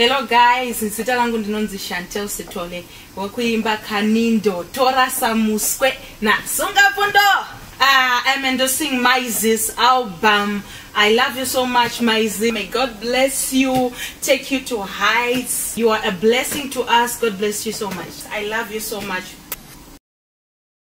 hello guys. Zita langu ndinonzi Shantel Sithole wekuimba kanindo tora samuswe pundo uh, ah, i'm endorsing mai Zii's album. I love you so much mai Zii may god bless you. Take you to heights. You are a blessing to us. God bless you so much. I love you so much.